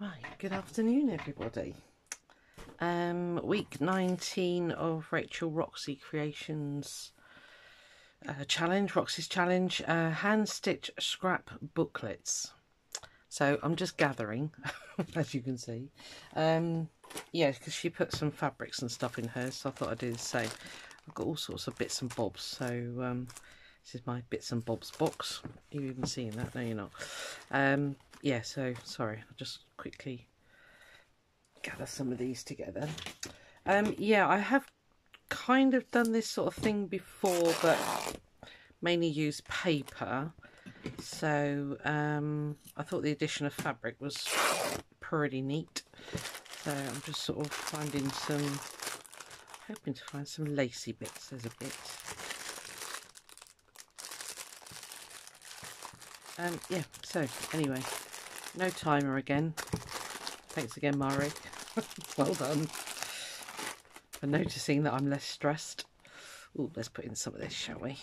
Right, good afternoon, everybody. Um, week 19 of Rachel Roxy Creations uh, challenge, Roxy's challenge, uh, hand stitch scrap booklets. So I'm just gathering, as you can see. Um, yeah, because she put some fabrics and stuff in hers, so I thought I'd do the same. I've got all sorts of bits and bobs, so um, this is my bits and bobs box. Are you even seeing that? No, you're not. Um, yeah, so sorry, I'll just quickly gather some of these together. Um, yeah, I have kind of done this sort of thing before, but mainly used paper. So um, I thought the addition of fabric was pretty neat. So I'm just sort of finding some, hoping to find some lacy bits. There's a bit. Um, yeah, so anyway, no timer again. Thanks again, Marei. well done for noticing that I'm less stressed. Oh, let's put in some of this, shall we?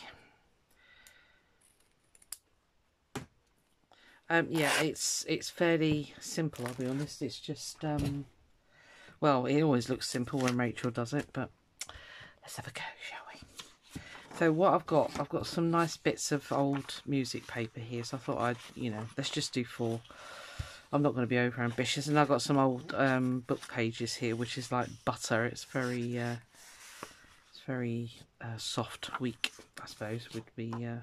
Um, yeah, it's it's fairly simple. I'll be honest. It's just um, well, it always looks simple when Rachel does it, but let's have a go, shall we? So what I've got, I've got some nice bits of old music paper here. So I thought I'd, you know, let's just do four. I'm not going to be over ambitious. And I've got some old um, book pages here, which is like butter. It's very, uh, it's very uh, soft, weak, I suppose, would be. Uh...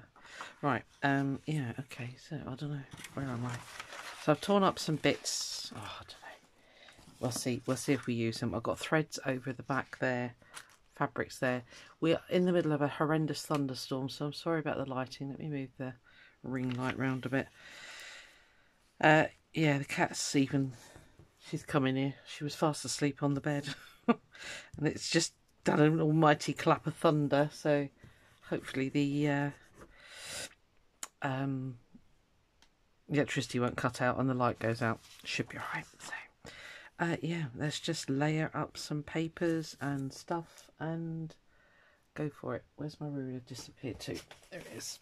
Right, um, yeah, okay, so I don't know, where am I? So I've torn up some bits. Oh, I don't know. We'll see, we'll see if we use them. I've got threads over the back there, fabrics there. We're in the middle of a horrendous thunderstorm, so I'm sorry about the lighting. Let me move the ring light round a bit. Uh, yeah, the cat's even, she's coming here. She was fast asleep on the bed. and it's just done an almighty clap of thunder. So hopefully the uh, um, electricity won't cut out and the light goes out. Should be alright. So, uh, yeah, let's just layer up some papers and stuff and go for it. Where's my ruler disappeared to? There it is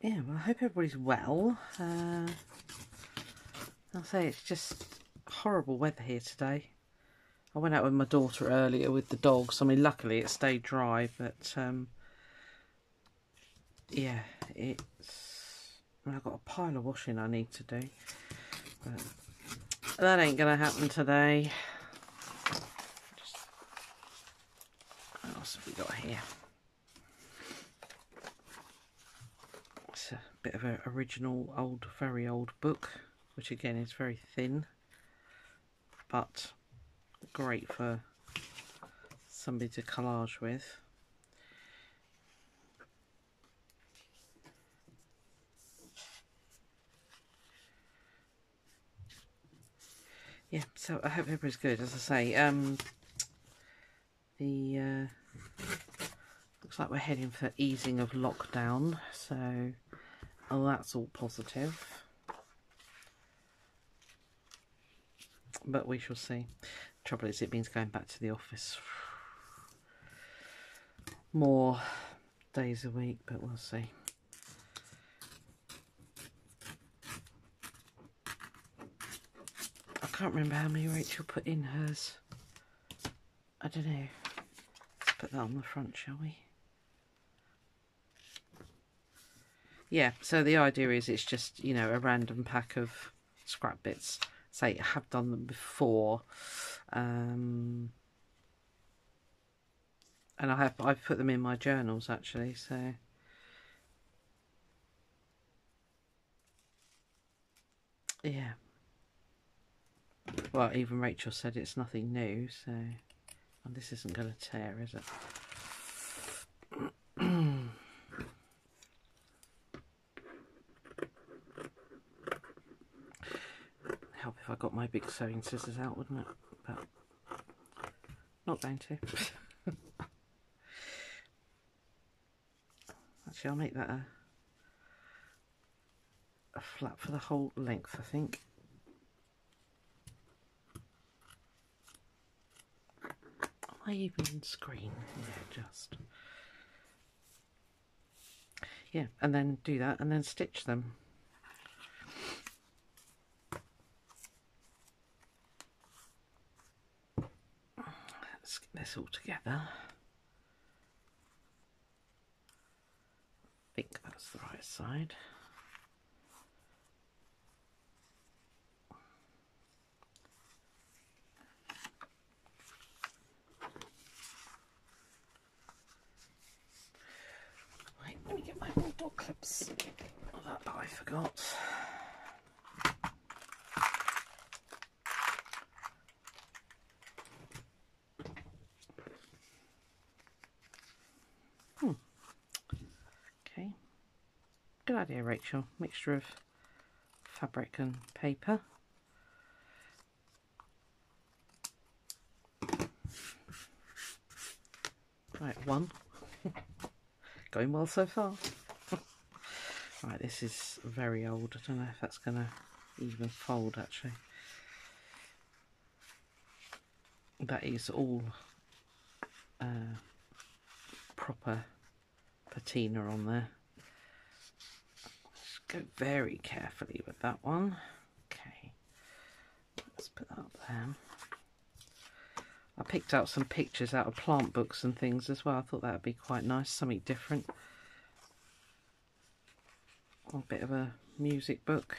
yeah, well, I hope everybody's well. Uh, I'll say it's just horrible weather here today. I went out with my daughter earlier with the dogs. I mean, luckily it stayed dry, but um, yeah, it's. I have got a pile of washing I need to do, but that ain't gonna happen today. Just, what else have we got here? Bit of an original old, very old book, which again is very thin, but great for somebody to collage with. Yeah, so I hope everybody's good. As I say, um, the uh, looks like we're heading for easing of lockdown, so Oh, that's all positive. But we shall see. Trouble is, it means going back to the office more days a week, but we'll see. I can't remember how many Rachel put in hers. I don't know. Let's put that on the front, shall we? Yeah, so the idea is it's just, you know, a random pack of scrap bits. Say, I have done them before. Um, and I have I've put them in my journals actually, so yeah. Well, even Rachel said it's nothing new, so and this isn't going to tear, is it? If I got my big sewing scissors out, wouldn't it? But not going to. Actually, I'll make that a, a flap for the whole length, I think. I even screen? Yeah, just. Yeah, and then do that and then stitch them. let's get this all together. I think that's the right side. Right, let me get my dog clips. Oh, that I forgot. Okay. Good idea, Mixture of fabric and paper. Right, one. Going well so far. right, this is very old. I don't know if that's going to even fold, actually. That is all uh, proper patina on there. Go very carefully with that one. Okay, let's put that up there. I picked out some pictures out of plant books and things as well. I thought that would be quite nice, something different. A bit of a music book.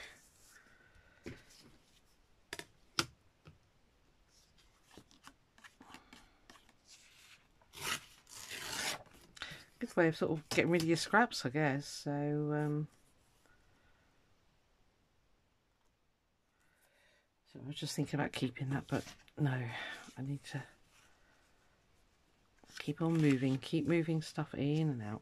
Good way of sort of getting rid of your scraps, I guess. So, um, I was just thinking about keeping that, but no, I need to keep on moving, keep moving stuff in and out.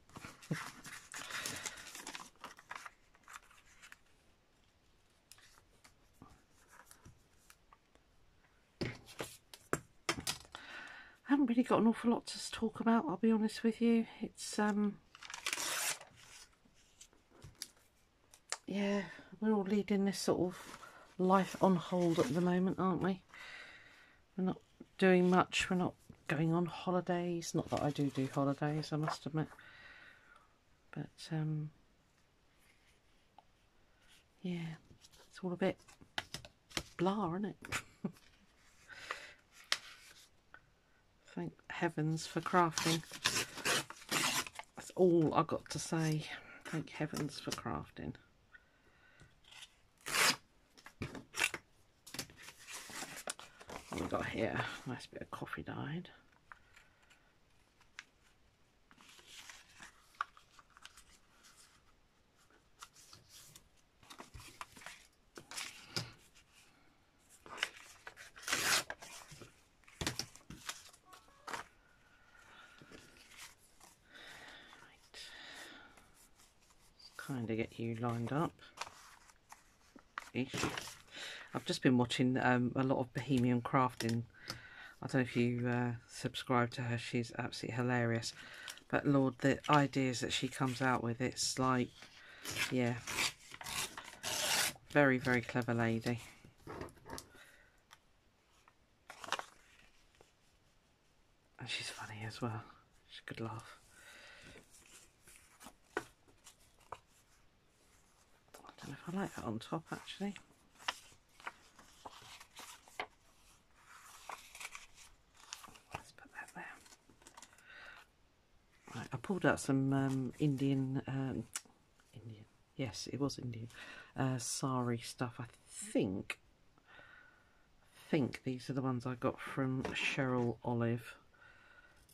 I haven't really got an awful lot to talk about, I'll be honest with you. It's, um, yeah, we're all leading this sort of life on hold at the moment, aren't we? We're not doing much, we're not going on holidays. Not that I do do holidays, I must admit. But, um, yeah, it's all a bit blah, isn't it? Thank heavens for crafting. That's all I've got to say. Thank heavens for crafting. What we got here? Nice bit of coffee dyed. kind of get you lined up. Ish. I've just been watching um, a lot of Bohemian Crafting. I don't know if you uh, subscribe to her. She's absolutely hilarious. But Lord, the ideas that she comes out with, it's like, yeah, very, very clever lady. And she's funny as well. She's a good laugh. I don't know if I like that on top actually. Let's put that there. Right, I pulled out some um, Indian, um, Indian, yes, it was Indian, uh, sari stuff. I think, I think these are the ones I got from Cheryl Olive.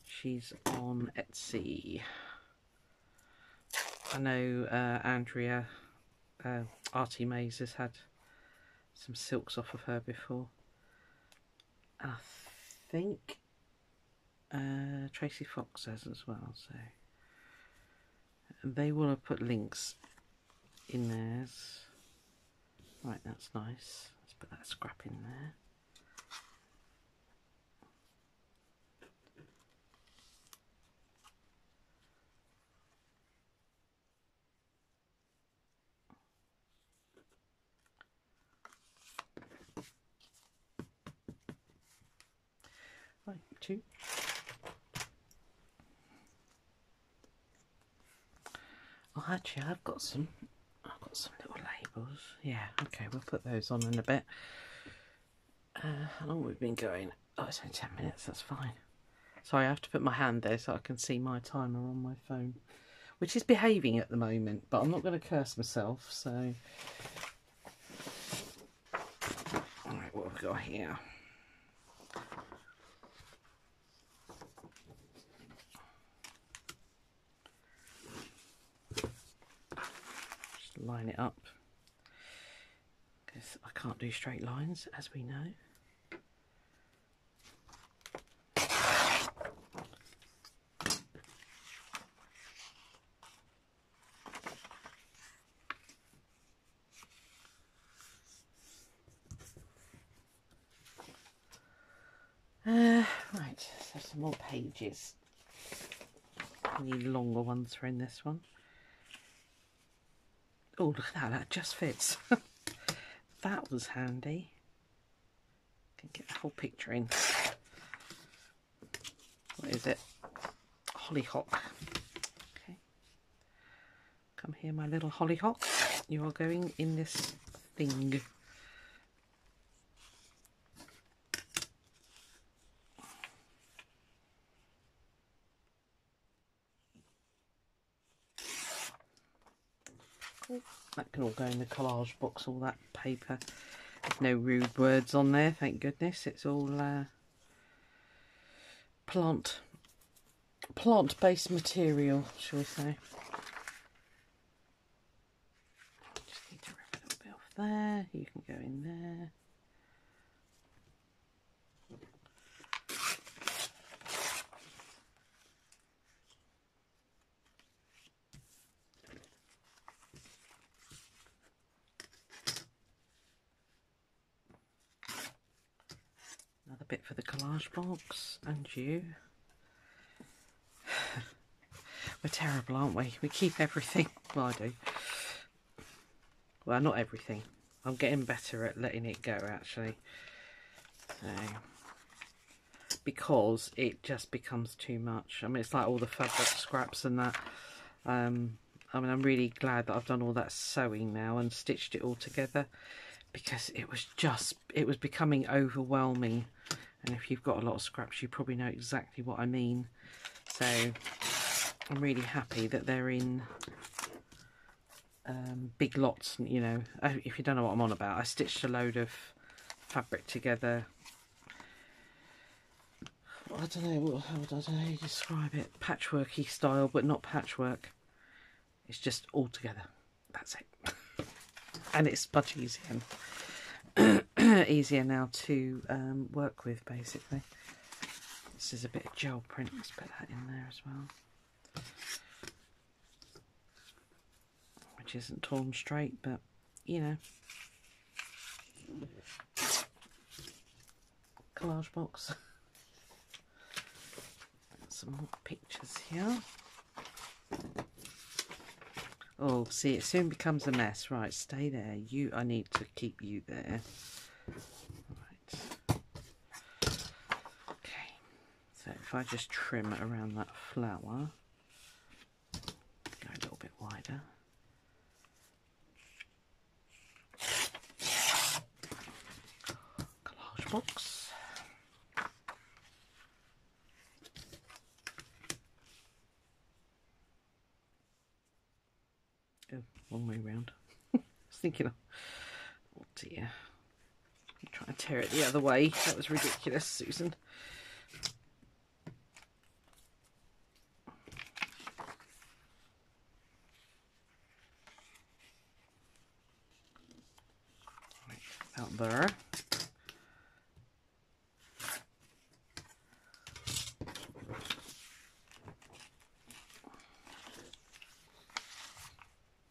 She's on Etsy. I know uh, Andrea uh, Artie Mays has had some silks off of her before. I think uh, Tracy Fox has as well. So they will have put links in theirs. Right, that's nice. Let's put that scrap in there. Right, two. Oh, actually, I've got some. I've got some little labels. Yeah, okay, we'll put those on in a bit. Uh, how long we've we been going? Oh, it's only ten minutes. That's fine. Sorry, I have to put my hand there so I can see my timer on my phone, which is behaving at the moment, but I'm not going to curse myself, so... Alright, what have we got here? Just line it up because I can't do straight lines as we know. Uh, right, so some more pages. Need longer ones for in this one. Oh, look at that, that just fits. that was handy. Can get the whole picture in. What is it? Hollyhock. Okay. Come here, my little hollyhock. You are going in this thing. That can all go in the collage box, all that paper. no rude words on there, thank goodness. It's all uh, plant plant-based material, shall we say. Just need to rip a little bit off there. You can go in there. Another bit for the collage box and you. We're terrible, aren't we? We keep everything. Well, I do. Well, not everything. I'm getting better at letting it go, actually. So, because it just becomes too much. I mean, it's like all the fabric scraps and that. Um, I mean, I'm really glad that I've done all that sewing now and stitched it all together because it was just, it was becoming overwhelming. And if you've got a lot of scraps, you probably know exactly what I mean. So I'm really happy that they're in um, big lots, you know. If you don't know what I'm on about, I stitched a load of fabric together. I don't know, I how you describe it. Patchworky style, but not patchwork. It's just all together. That's it. and it's much easier. easier now to um, work with, basically. This is a bit of gel print. Let's put that in there as well. Which isn't torn straight, but, you know. Collage box. Some more pictures here. Oh, see, it soon becomes a mess. Right, stay there. You, I need to keep you there. Right. Okay. So if I just trim around that flower, go a little bit wider. Collage box. Long way round. I was thinking, oh dear. I'm trying to tear it the way. That was ridiculous, Susan. Out there.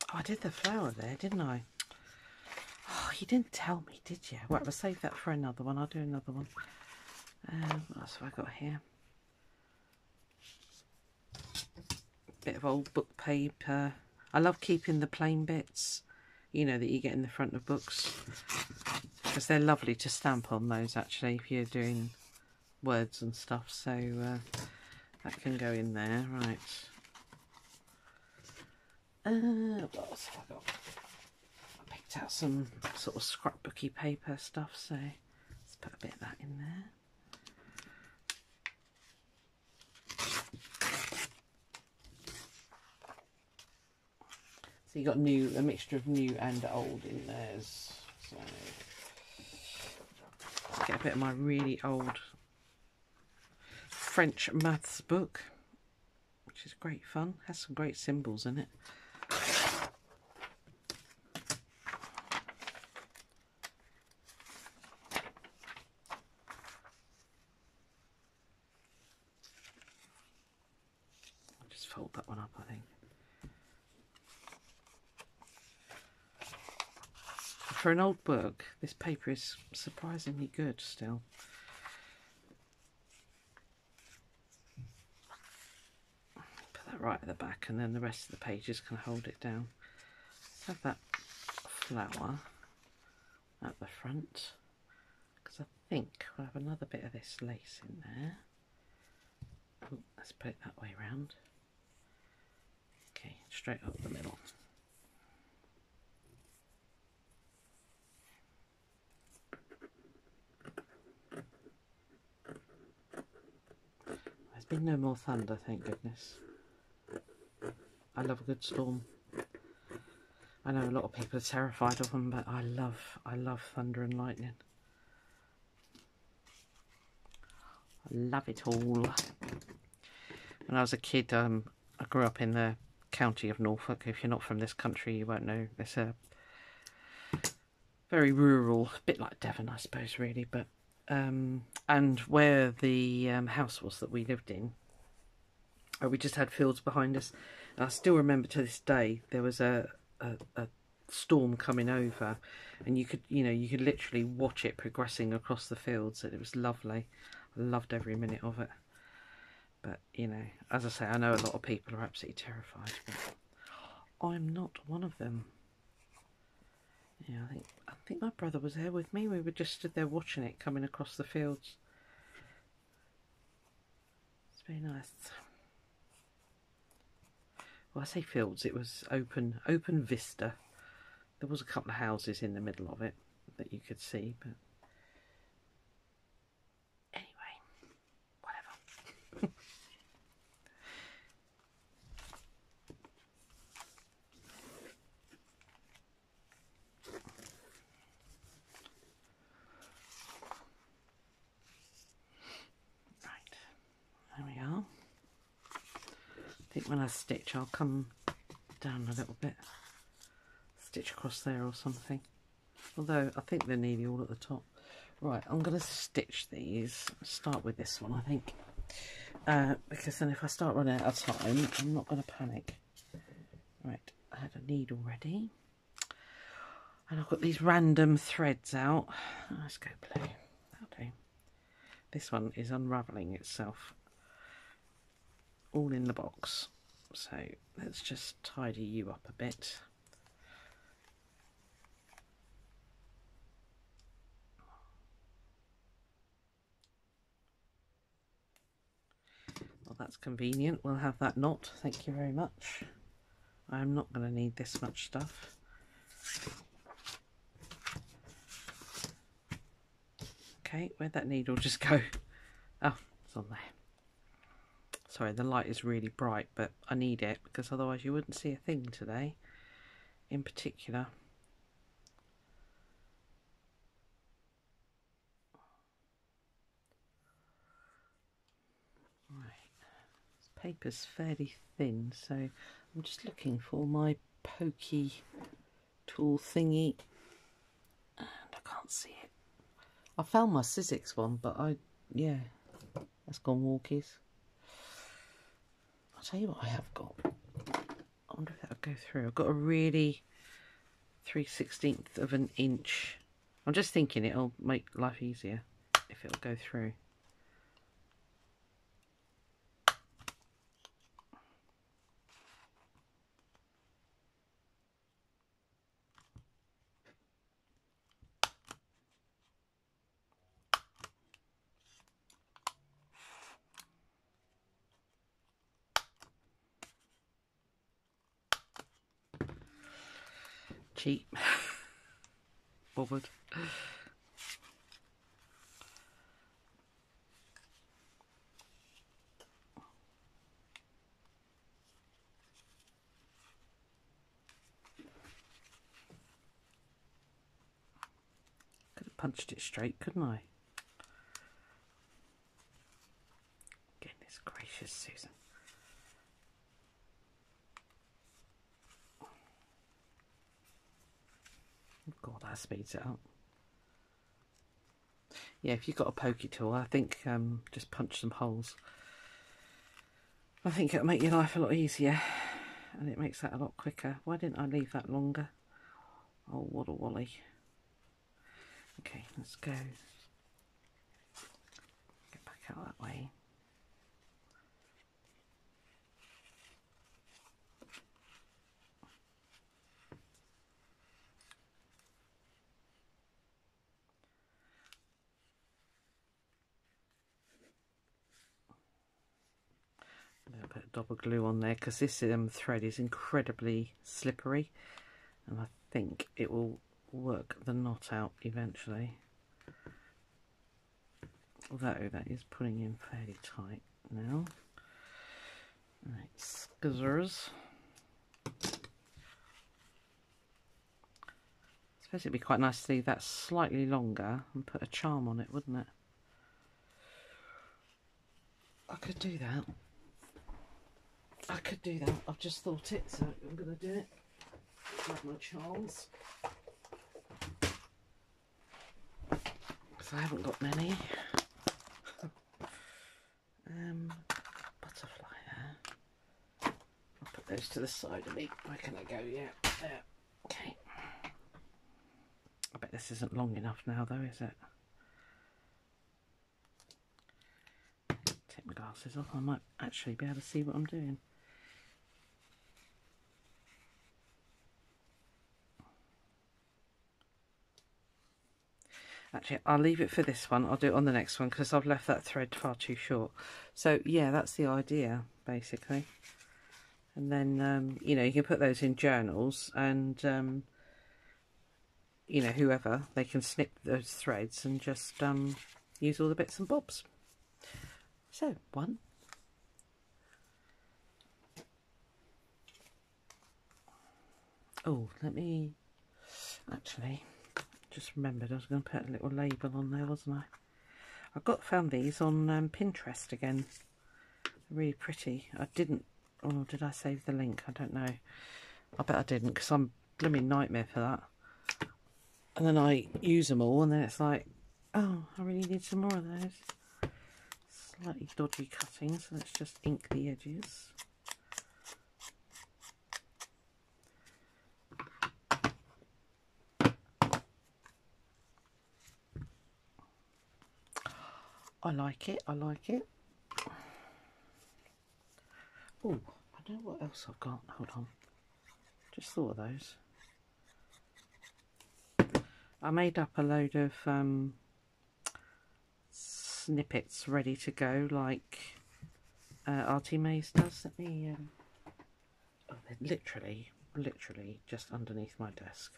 Oh, I did the flower there, didn't I? Didn't tell me, did you? Right, I'll save that for another one. I'll do another one. Um, what else have I got here? Bit of old book paper. I love keeping the plain bits, you know, that you get in the front of books. Because they're lovely to stamp on those, actually, if you're doing words and stuff. So uh, that can go in there. Right. Uh, what else have I got? picked out some sort of scrapbooky paper stuff, so let's put a bit of that in there. So you got new, a mixture of new and old in there's So get a bit of my really old French maths book, which is great fun. Has some great symbols in it. An old book, this paper is surprisingly good still. Put that right at the back and then the rest of the pages can hold it down. Let's have that flower at the front because I think we'll have another bit of this lace in there. Ooh, let's put it that way round. Okay, straight up the middle. No more thunder, thank goodness. I love a good storm. I know a lot of people are terrified of them, but I love, I love thunder and lightning. I love it all. When I was a kid, um, I grew up in the county of Norfolk. If you're not from this country, you won't know. It's a very rural, a bit like Devon, I suppose, really. But um, and where the um, house was that we lived in, uh, we just had fields behind us. And I still remember to this day there was a, a, a storm coming over, and you could, you know, you could literally watch it progressing across the fields. And it was lovely. I loved every minute of it. But you know, as I say, I know a lot of people are absolutely terrified, but I'm not one of them. Yeah, I think I think my brother was there with me. We were just stood there watching it coming across the fields. It's very nice. Well, I say fields. It was open, open vista. There was a couple of houses in the middle of it that you could see, but anyway, whatever. Right, there we are. I think when I stitch, I'll come down a little bit, stitch across there or something. Although I think they're nearly all at the top. Right, I'm going to stitch these. Start with this one, I think. Uh, because then if I start running out of time, I'm not going to panic. Right, I had a needle ready. And I've got these random threads out. Let's go blue. That'll. This one is unravelling itself. All in the box. So let's just tidy you up a bit. Well, that's convenient. We'll have that knot. Thank you very much. I'm not going to need this much stuff. Okay, where'd that needle just go? Oh, it's on there. Sorry, the light is really bright, but I need it because otherwise you wouldn't see a thing today in particular. Right, paper's fairly thin, so I'm just looking for my pokey tool thingy, and I can't see it. I found my Sizzix one, but I, yeah, that's gone walkies. I'll tell you what I have got. I wonder if that'll go through. I've got a really 3 16th of an inch. I'm just thinking it'll make life easier if it'll go through. cheap. Bothered. Could have punched it straight, couldn't I? Speeds it up. Yeah, if you've got a pokey tool, I think um, just punch some holes. I think it'll make your life a lot easier and it makes that a lot quicker. Why didn't I leave that longer? Oh, what a wally. Okay, let's go. Get back out that way. Bit of double glue on there because this um, thread is incredibly slippery and I think it will work the knot out eventually. Although that is pulling in fairly tight now. Right, scissors. I suppose it'd be quite nice to leave that slightly longer and put a charm on it, wouldn't it? I could do that. I could do that. I've just thought it, so I'm going to do it. Grab my charms. Because I haven't got many. um, butterfly there. I'll put those to the side of me. Where can I go? Yeah, there. Okay. I bet this isn't long enough now, though, is it? Take my glasses off. I might actually be able to see what I'm doing. Actually, I'll leave it for this one. I'll do it on the next one because I've left that thread far too short. So, yeah, that's the idea, basically. And then, um, you know, you can put those in journals and, um, you know, whoever, they can snip those threads and just um, use all the bits and bobs. So, one. Oh, let me, actually just remembered I was going to put a little label on there, wasn't I? I got found these on um, Pinterest again. Really pretty. I didn't, or did I save the link? I don't know. I bet I didn't because I'm blooming nightmare for that. And then I use them all and then it's like, oh, I really need some more of those. Slightly dodgy cutting, so let's just ink the edges. I like it, I like it. Oh, I don't know what else I've got. Hold on. Just thought of those. I made up a load of um, snippets ready to go, like uh, Artie Mays does. Let me. Um, oh, literally, literally just underneath my desk.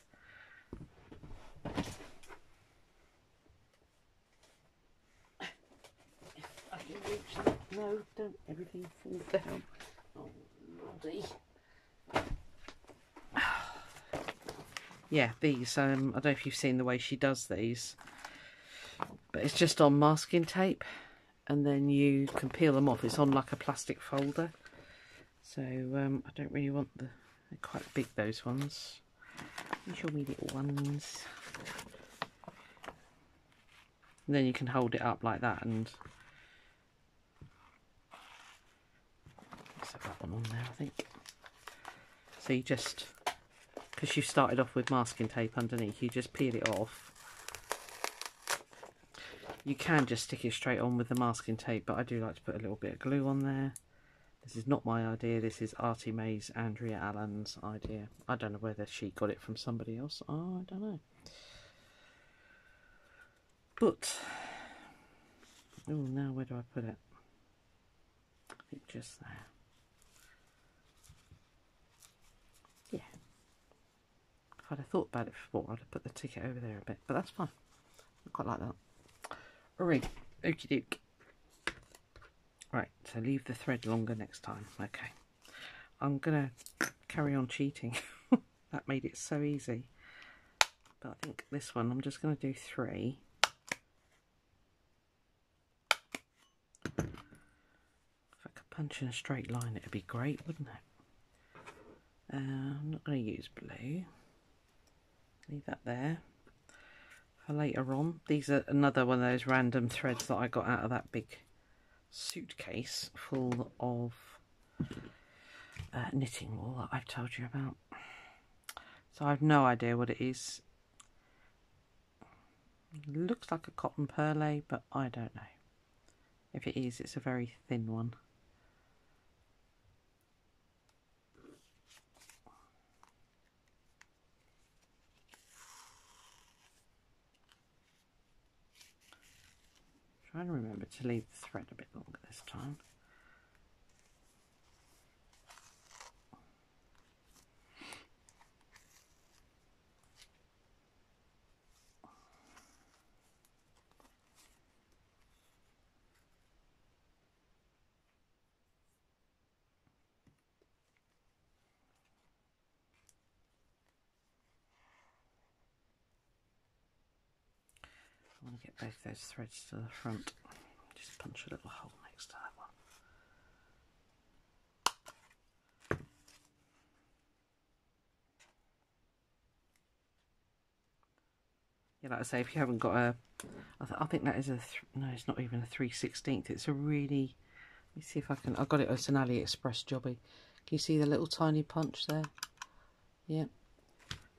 No, don't everything fall down. Oh, lordy. yeah, these, um, I don't know if you've seen the way she does these, but it's just on masking tape and then you can peel them off. It's on like a plastic folder. So um, I don't really want the, they're quite big those ones. These are wee little ones. And then you can hold it up like that and Have that one on there, I think. So you just, because you started off with masking tape underneath, you just peel it off. You can just stick it straight on with the masking tape, but I do like to put a little bit of glue on there. This is not my idea, this is Artie May's Andrea Allen's idea. I don't know whether she got it from somebody else. Oh, I don't know. But, oh, now where do I put it? I think just there. I'd have thought about it before, I'd have put the ticket over there a bit, but that's fine. I quite like that. Alright, okie doke. Right, so leave the thread longer next time. Okay. I'm going to carry on cheating. that made it so easy. but I think this one I'm just going to do three. If I could punch in a straight line it'd be great wouldn't it? Uh, I'm not going to use blue. Leave that there for later on. These are another one of those random threads that I got out of that big suitcase full of uh, knitting wool that I've told you about. So I've no idea what it is. Looks like a cotton perle, but I don't know. If it is, it's a very thin one. Trying to remember to leave the thread a bit longer this time. Get both those threads to the front. Just punch a little hole next to that one. Yeah, like I say, if you haven't got a, I, th I think that is a, no, it's not even a 3 16th. It's a really, let me see if I can, I got it as an AliExpress jobby. Can you see the little tiny punch there? Yeah.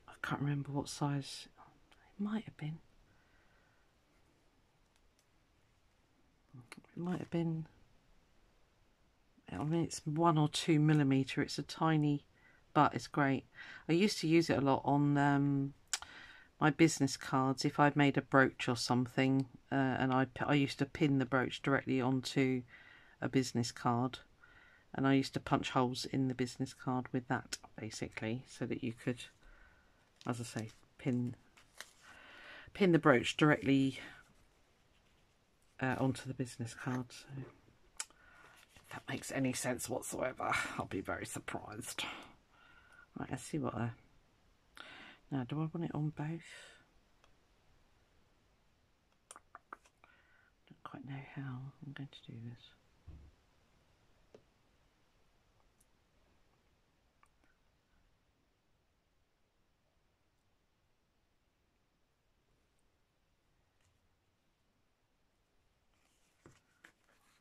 I can't remember what size, it might have been. It might have been, I mean, it's one or two millimetre. It's a tiny, but it's great. I used to use it a lot on um, my business cards. If I'd made a brooch or something, uh, and I, I used to pin the brooch directly onto a business card. And I used to punch holes in the business card with that, basically, so that you could, as I say, pin pin the brooch directly uh, onto the business card. So if that makes any sense whatsoever, I'll be very surprised. Right, let's see what I... Now, do I want it on both? Don't quite know how I'm going to do this.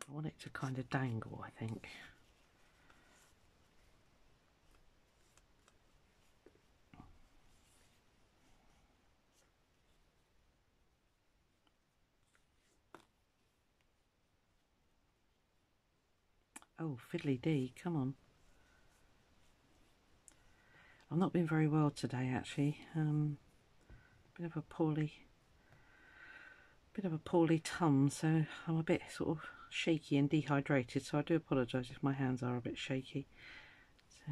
I want it to kind of dangle, I think. Oh, fiddly dee, come on. I've not been very well today, actually. Um, bit of a poorly, bit of a poorly tum, so I'm a bit sort of shaky and dehydrated, so I do apologise if my hands are a bit shaky. So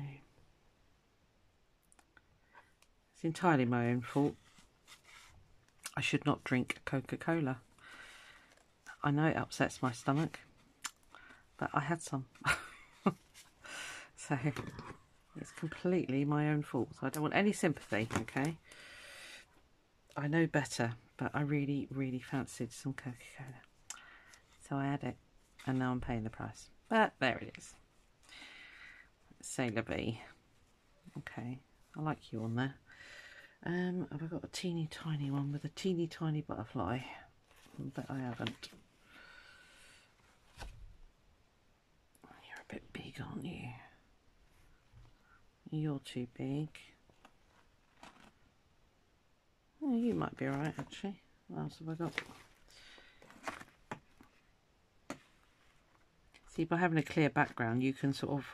it's entirely my own fault. I should not drink Coca-Cola. I know it upsets my stomach, but I had some. so it's completely my own fault. I don't want any sympathy, okay? I know better, but I really, really fancied some Coca-Cola. So I had it and now I'm paying the price. But there it is. Sailor B. Okay, I like you on there. Um, have I got a teeny tiny one with a teeny tiny butterfly? But I haven't. You're a bit big, aren't you? You're too big. Oh, you might be alright actually. What else have I got? See, by having a clear background, you can sort of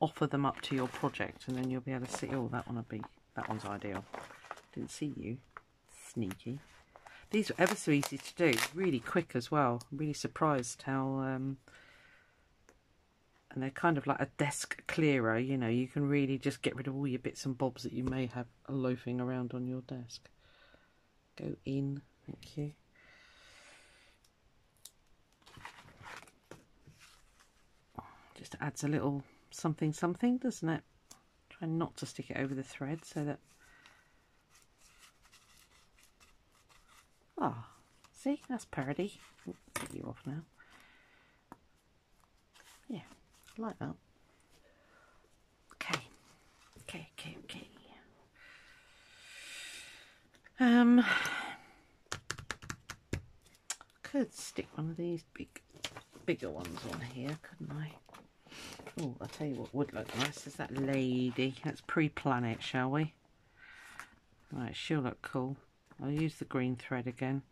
offer them up to your project and then you'll be able to see, oh, that one would be, that one's ideal. Didn't see you. Sneaky. These are ever so easy to do. Really quick as well. I'm really surprised how... Um, and they're kind of like a desk clearer, you know. You can really just get rid of all your bits and bobs that you may have loafing around on your desk. Go in. Thank you. Just adds a little something something, doesn't it? Try not to stick it over the thread so that Ah, see, that's parody. Get you off now. Yeah, like that. Okay, okay, okay, okay. Um, could stick one of these big, bigger ones on here, couldn't I? Oh, I'll tell you what would look nice is that lady. Let's pre-plan it, shall we? Right, she'll look cool. I'll use the green thread again.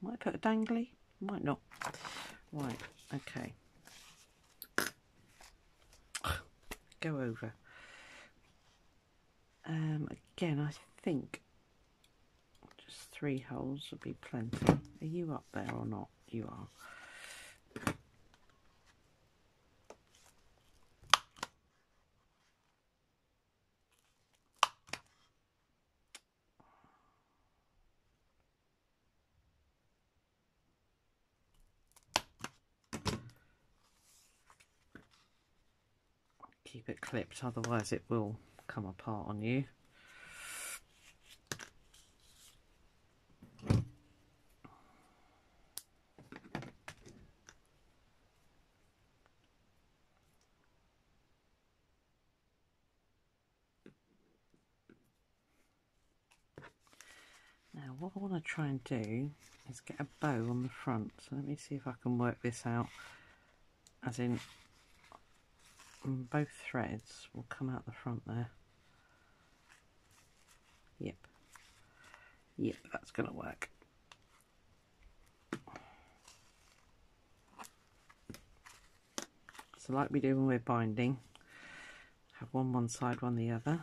Might put a dangly, might not. Right, okay. Go over. Um, again, I think just three holes would be plenty. Are you up there or not? You are. keep it clipped otherwise it will come apart on you Now what I want to try and do is get a bow on the front. So let me see if I can work this out. As in both threads will come out the front there. Yep. Yep, that's going to work. So like we do when we're binding, have one one side, one the other.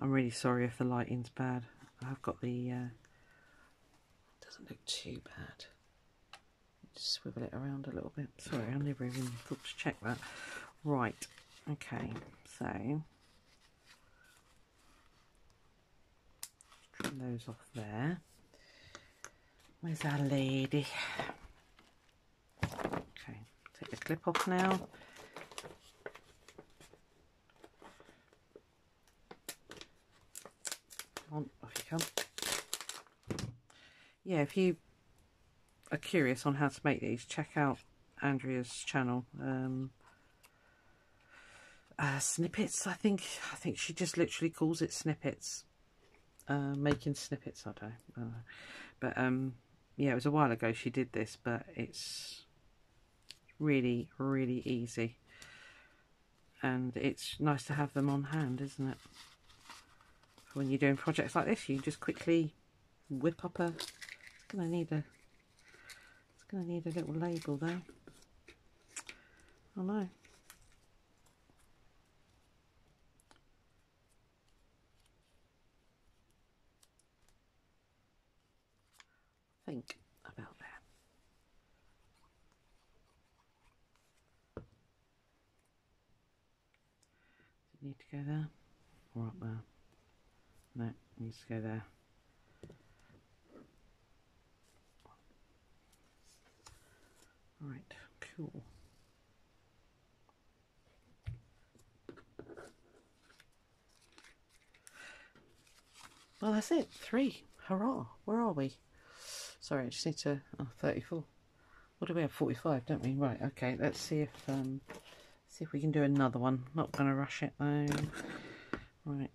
I'm really sorry if the lighting's bad. I've got the, uh, doesn't look too bad. Just swivel it around a little bit. Sorry, I never even thought to check that. Right, okay, so trim those off there. Where's our lady? Okay, take the clip off now. on, off you come. Yeah, if you are curious on how to make these, check out Andrea's channel. Um, uh, snippets, I think. I think she just literally calls it snippets. Uh, making snippets, I don't, know. But um, yeah, it was a while ago she did this, but it's really, really easy. And it's nice to have them on hand, isn't it? when you're doing projects like this, you just quickly whip up a. It's gonna need a. It's gonna need a little label though. I know. Think about that. Does it need to go there or up there? No, needs to go there. Right, cool. Well, that's it. Three. Hurrah. Where are we? Sorry, I just need to... Oh, 34. What do we have? 45, don't we? Right, okay. Let's see if... um See if we can do another one. Not going to rush it, though. Right.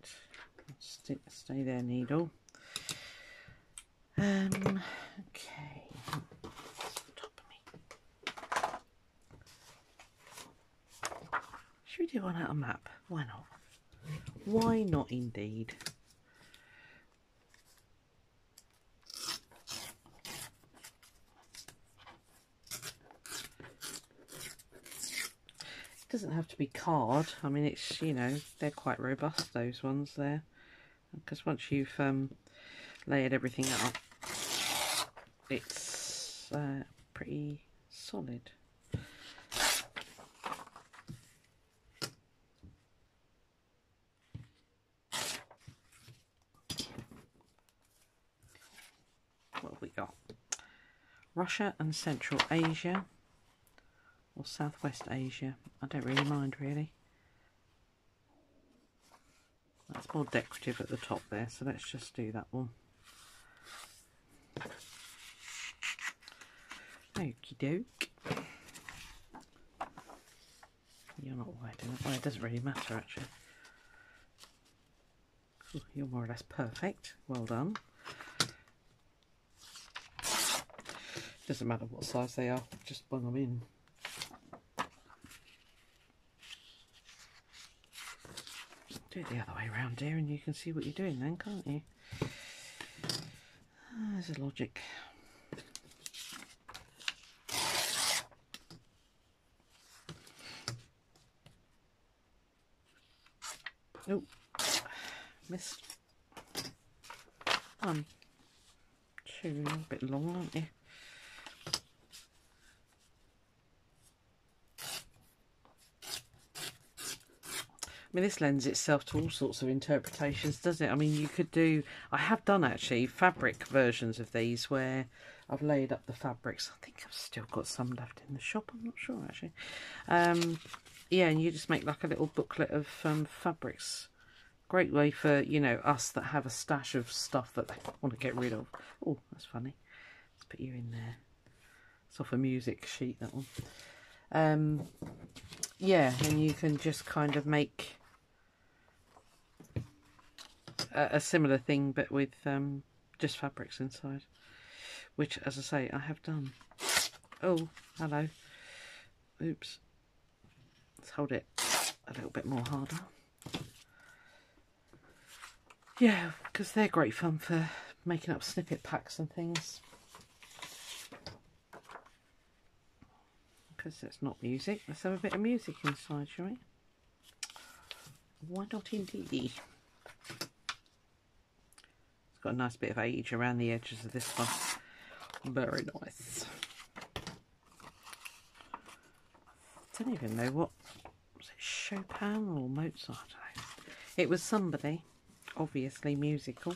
Stay, stay there, needle. Um, okay. Should we do one out of map? Why not? Why not indeed? It doesn't have to be card. I mean, it's, you know, they're quite robust, those ones there because once you've um, layered everything up, it's uh, pretty solid. What have we got? Russia and Central Asia or Southwest Asia. I don't really mind really. That's more decorative at the top there, so let's just do that one. Okie doke. You're not white enough. Well, it doesn't really matter actually. Ooh, you're more or less perfect. Well done. Doesn't matter what size they are, just bung them in. Do it the other way around here and you can see what you're doing then, can't you? Ah, there's a logic. Oh, missed. One, two, a bit long, aren't you? Mean, this lends itself to all sorts of interpretations, doesn't it? I mean, you could do, I have done actually fabric versions of these where I've laid up the fabrics. I think I've still got some left in the shop, I'm not sure actually. Um, yeah, and you just make like a little booklet of um, fabrics. Great way for, you know, us that have a stash of stuff that they want to get rid of. Oh, that's funny. Let's put you in there. It's off a music sheet, that one. Um, yeah, and you can just kind of make a, a similar thing, but with um, just fabrics inside. Which, as I say, I have done. Oh, hello. Oops. Let's hold it a little bit more harder. Yeah, because they're great fun for making up snippet packs and things. Because it's not music, let's have a bit of music inside, shall we? Why not indeed? It's got a nice bit of age around the edges of this one. Very nice. I don't even know what was it Chopin or Mozart? It was somebody, obviously musical.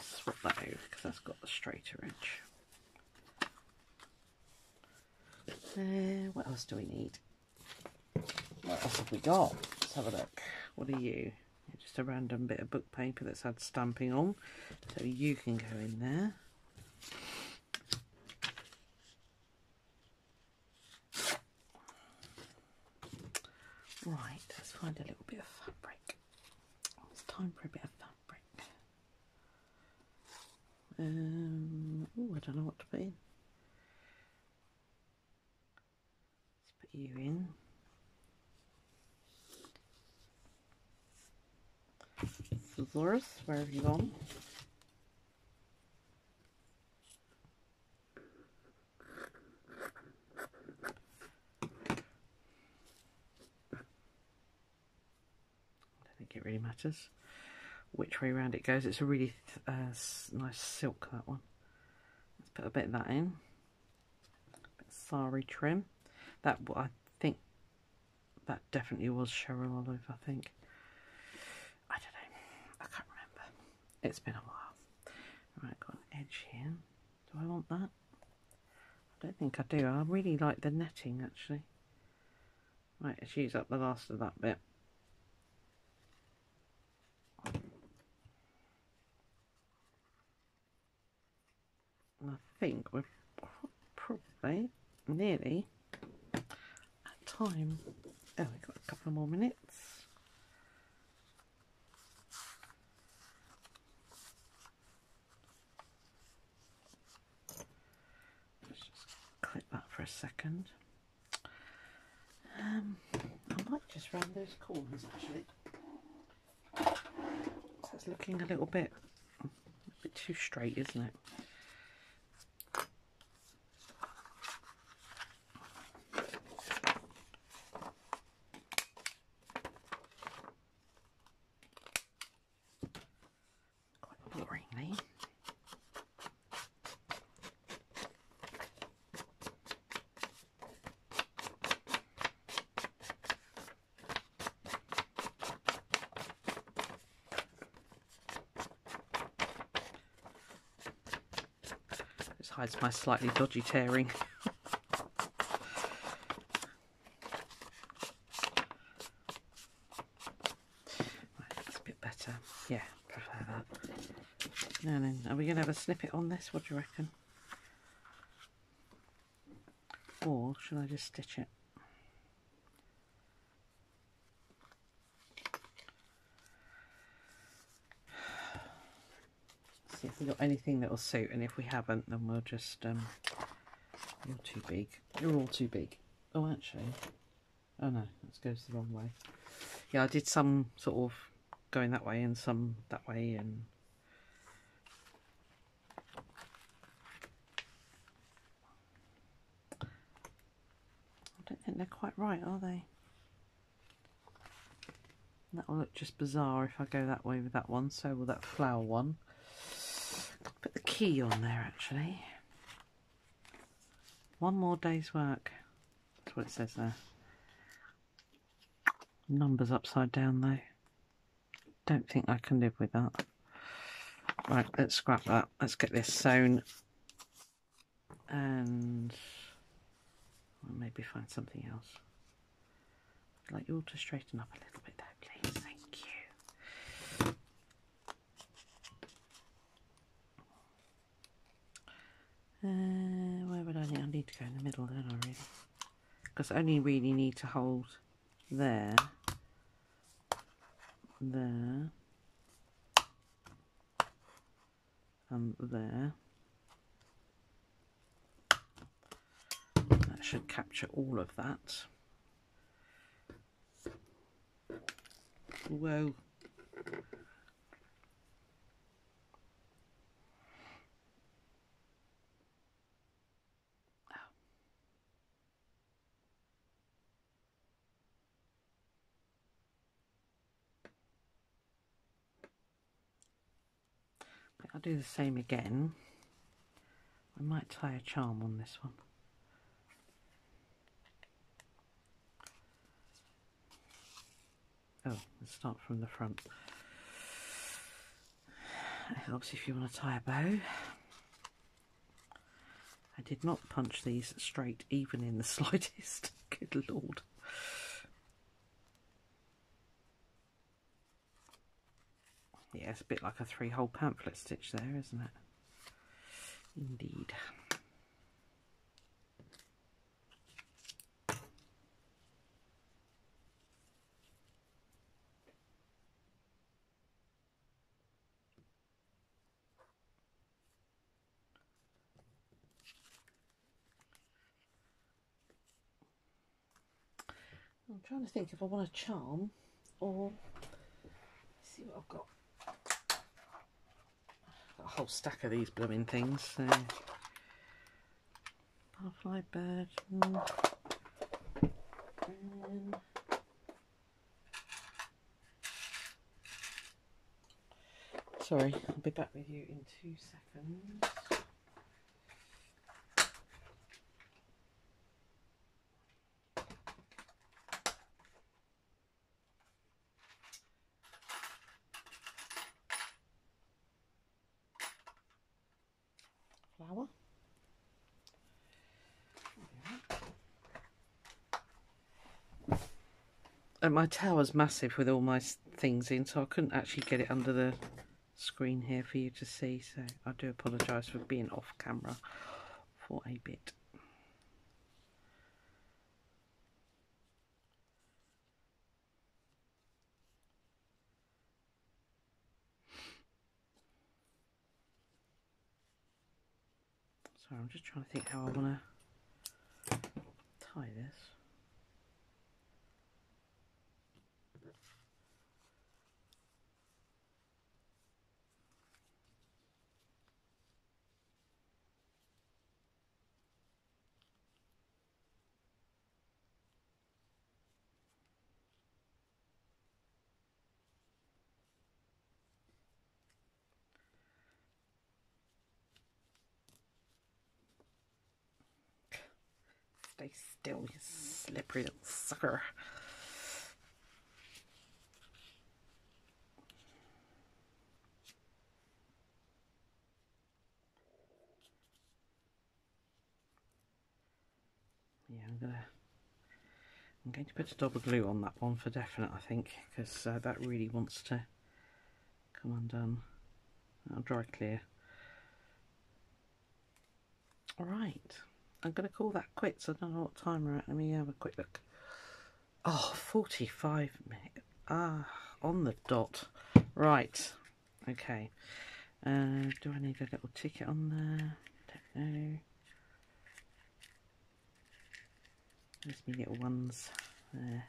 Swap that over because that's got the straighter edge. Uh, what else do we need? What else have we got? Let's have a look. What are you? Just a random bit of book paper that's had stamping on. So you can go in there. Right, let's find a little bit of fabric. It's time for a bit of fabric. Um, oh, I don't know what to put in. Let's put you in. Scissors, where have you gone? I don't think it really matters which way around it goes. It's a really uh, nice silk, that one. Let's put a bit of that in. Sari trim. That, I think, that definitely was Cheryl Olive, I think. I don't know. I can't remember. It's been a while. Right, got an edge here. Do I want that? I don't think I do. I really like the netting, actually. Right, let's use up the last of that bit. I think we're probably nearly at time. Oh, we've got a couple more minutes. Let's just clip that for a second. Um, I might just round those corners actually. It's looking a little bit, a bit too straight, isn't it? It's my slightly dodgy tearing. That's a bit better. Yeah, prefer that. Now then, are we going to have a snippet on this? What do you reckon? Or should I just stitch it? See if we got anything that will suit, and if we haven't, then we'll just. Um, you're too big. You're all too big. Oh, actually. Oh no, that goes the wrong way. Yeah, I did some sort of going that way and some that way, and I don't think they're quite right, are they? That will look just bizarre if I go that way with that one, so will that flower one. Key on there actually. One more day's work. That's what it says there. Numbers upside down though. Don't think I can live with that. Right, let's scrap that. Let's get this sewn. And maybe find something else. I'd like you all to straighten up a little bit there, please. Thank you. Uh, where would I need? I need to go in the middle, don't I, really? Because I only really need to hold there, there, and there. That should capture all of that. Whoa. I'll do the same again. I might tie a charm on this one. Oh, let's start from the front. It helps if you want to tie a bow. I did not punch these straight even in the slightest. Good lord. Yeah, it's a bit like a three-hole pamphlet stitch there, isn't it? Indeed. I'm trying to think if I want a charm or see what I've got. A whole stack of these blooming things. So. Bird. Mm. And Sorry, I'll be back with you in two seconds. flower. And my tower's massive with all my things in, so I couldn't actually get it under the screen here for you to see. So I do apologise for being off camera for a bit. Sorry, I'm just trying to think how I want to tie this. You slippery little sucker. Yeah, I'm gonna I'm going to put a double glue on that one for definite, I think, because uh, that really wants to come undone. I'll dry clear. All right. I'm going to call that quits. I don't know what time we're at. Let me have a quick look. Oh, 45 minutes. Ah, on the dot. Right. Okay. Uh, do I need a little ticket on there? Don't know. There's me little ones there.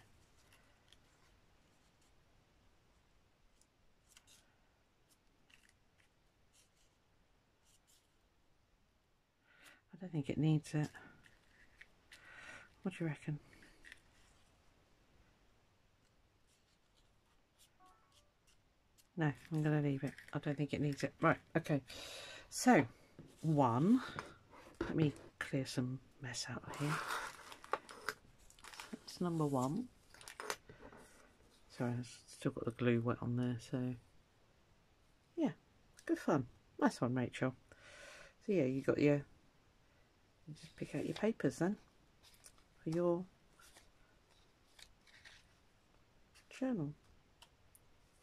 I don't think it needs it. What do you reckon? No, I'm going to leave it. I don't think it needs it. Right, okay. So, one. Let me clear some mess out of here. That's number one. Sorry, I've still got the glue wet on there, so... Yeah, good fun. Nice one, Rachel. So yeah, you got your... You just pick out your papers then. For your... Journal.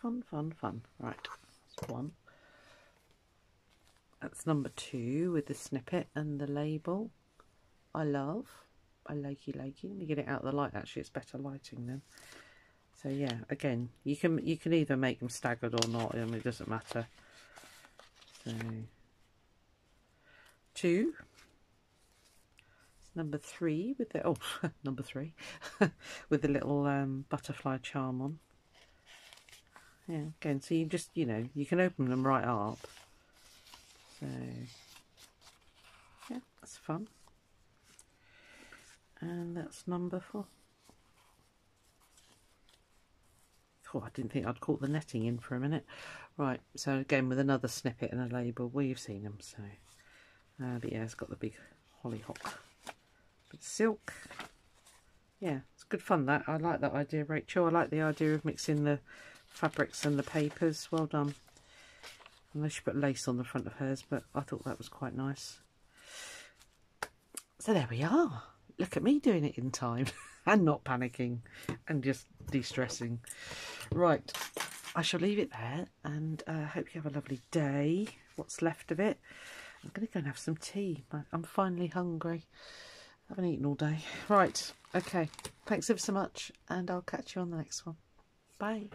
Fun, fun, fun. Right, that's one. That's number two with the snippet and the label. I love. I likey likey. Let me get it out of the light. Actually, it's better lighting then. So yeah, again, you can you can either make them staggered or not. I mean, it doesn't matter. So two. Number three with the oh number three with the little um, butterfly charm on. Yeah again so you just you know you can open them right up. So yeah that's fun. And that's number four. Oh I didn't think I'd caught the netting in for a minute. Right so again with another snippet and a label. Well you've seen them so uh, but yeah it's got the big hollyhock silk yeah it's good fun that I like that idea Rachel I like the idea of mixing the fabrics and the papers. Well done. Unless she put lace on the front of hers, but I thought that was quite nice. So there we are. Look at me doing it in time and not panicking and just de-stressing. Right, I shall leave it there and I uh, hope you have a lovely day. What's left of it. I'm going to go and have some tea. I'm finally hungry. Haven't eaten all day. Right, okay. Thanks ever so much and I'll catch you on the next one. Bye.